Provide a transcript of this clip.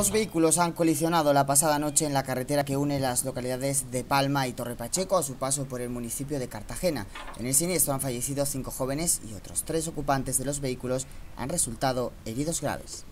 Dos vehículos han colisionado la pasada noche en la carretera que une las localidades de Palma y Torre Pacheco a su paso por el municipio de Cartagena. En el siniestro han fallecido cinco jóvenes y otros tres ocupantes de los vehículos han resultado heridos graves.